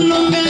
Thank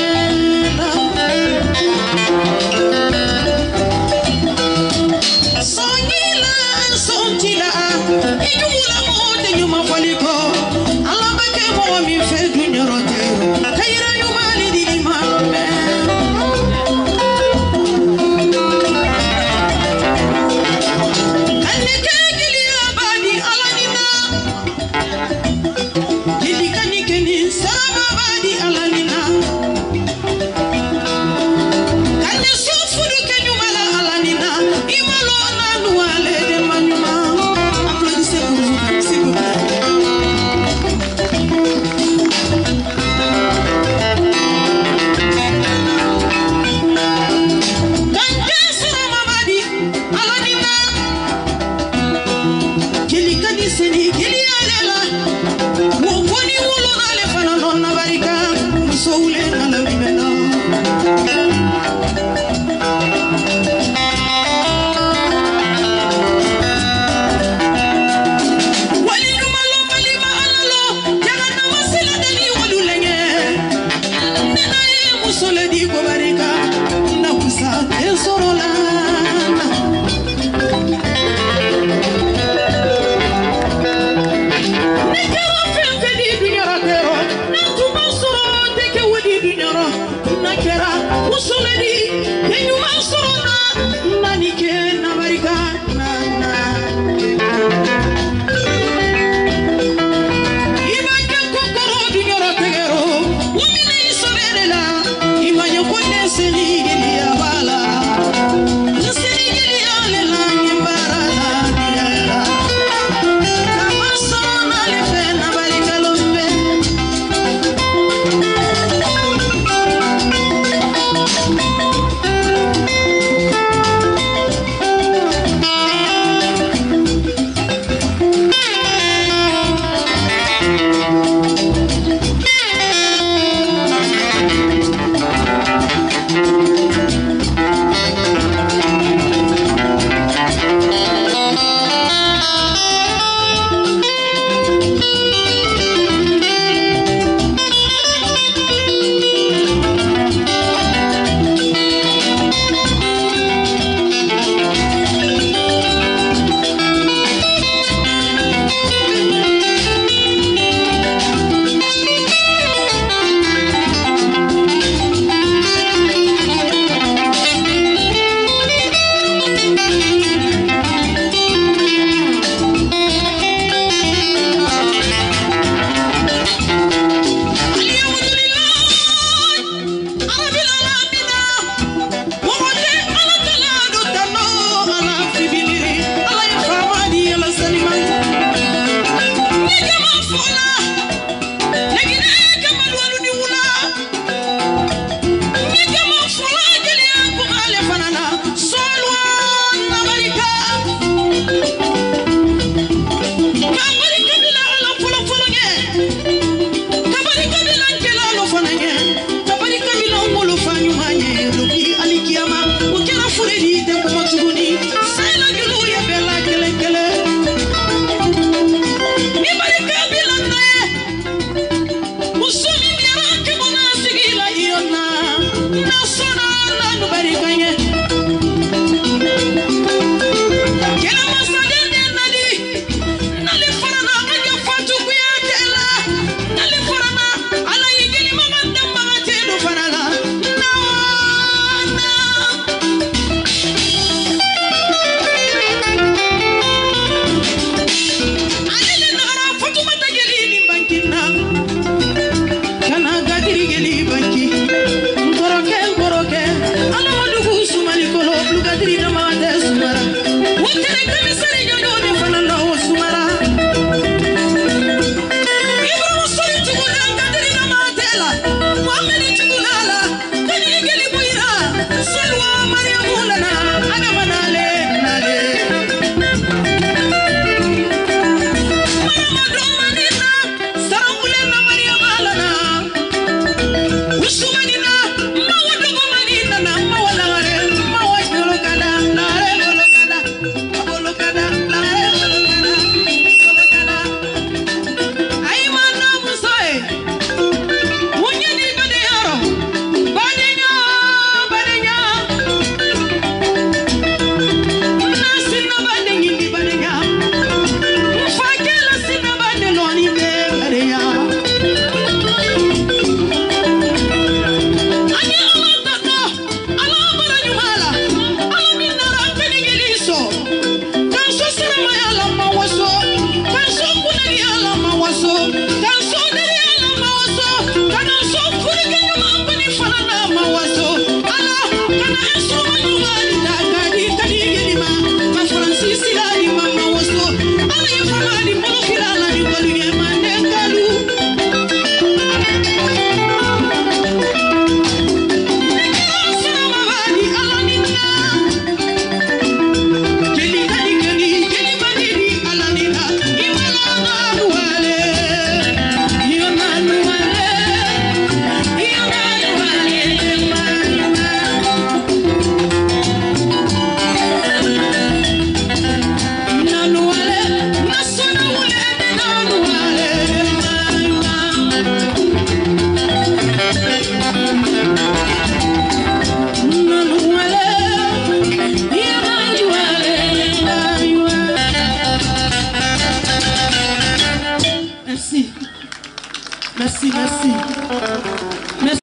Ella.